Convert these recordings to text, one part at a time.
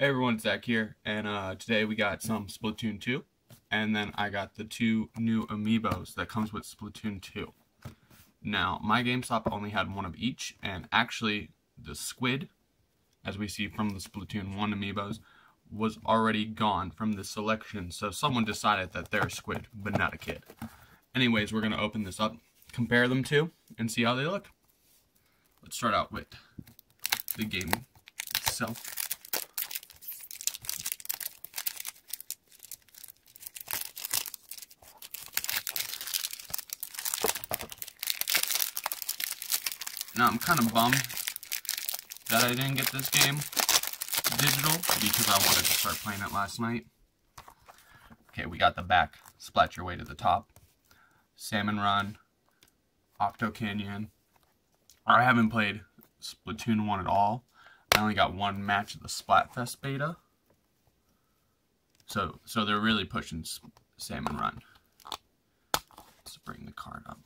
Hey everyone, Zach here, and uh, today we got some Splatoon 2, and then I got the two new amiibos that comes with Splatoon 2. Now, my GameStop only had one of each, and actually, the squid, as we see from the Splatoon 1 amiibos, was already gone from the selection, so someone decided that they're a squid, but not a kid. Anyways, we're going to open this up, compare them two, and see how they look. Let's start out with the game itself. Now I'm kind of bummed that I didn't get this game digital because I wanted to start playing it last night. Okay, we got the back. Splat your way to the top. Salmon Run. Octo Canyon. I haven't played Splatoon 1 at all. I only got one match at the Splatfest beta. So, so they're really pushing Salmon Run. Let's bring the card up.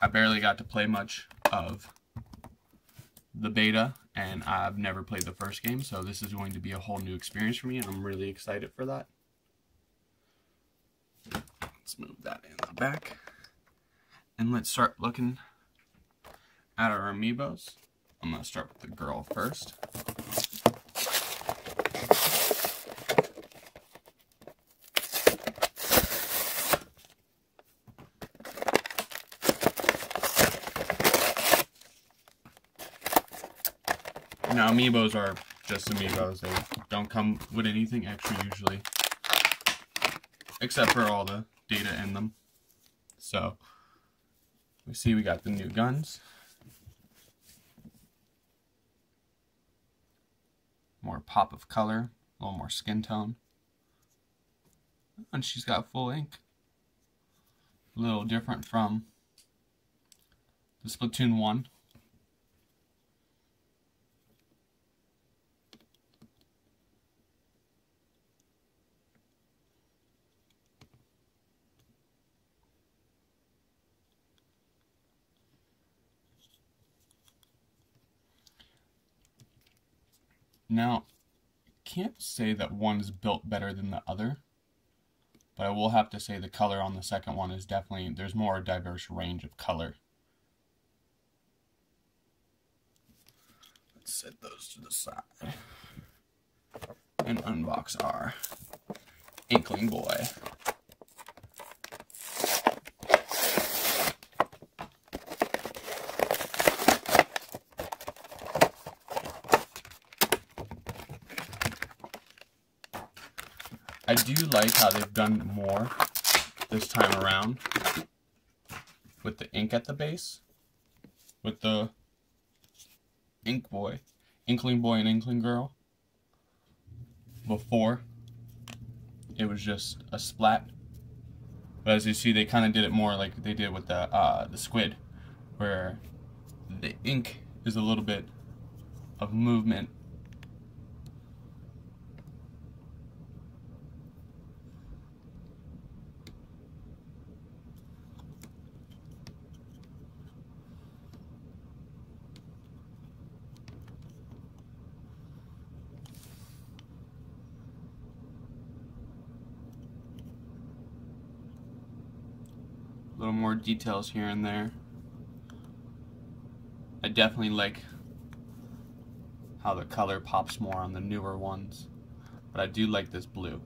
I barely got to play much of the beta, and I've never played the first game, so this is going to be a whole new experience for me, and I'm really excited for that. Let's move that in the back. And let's start looking at our amiibos. I'm going to start with the girl first. Now, amiibos are just amiibos. They don't come with anything extra usually. Except for all the data in them. So, we see we got the new guns. More pop of color, a little more skin tone. And she's got full ink. A little different from the Splatoon 1. Now, can't say that one is built better than the other, but I will have to say the color on the second one is definitely, there's more diverse range of color. Let's set those to the side and unbox our Inkling Boy. I do like how they've done more this time around with the ink at the base, with the ink boy, inkling boy and inkling girl. Before, it was just a splat. But as you see, they kind of did it more like they did with the uh, the squid, where the ink is a little bit of movement little more details here and there. I definitely like how the color pops more on the newer ones, but I do like this blue.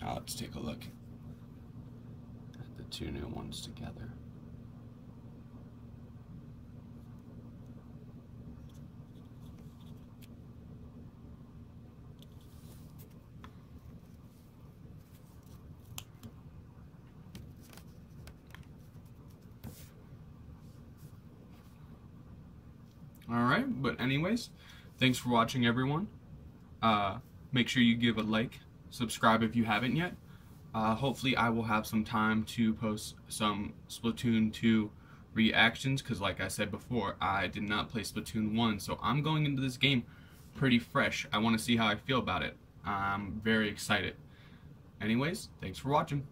Now let's take a look at the two new ones together. Alright, but anyways, thanks for watching everyone. Uh, make sure you give a like, subscribe if you haven't yet. Uh, hopefully I will have some time to post some Splatoon 2 reactions because like I said before, I did not play Splatoon 1, so I'm going into this game pretty fresh. I want to see how I feel about it. I'm very excited. Anyways, thanks for watching.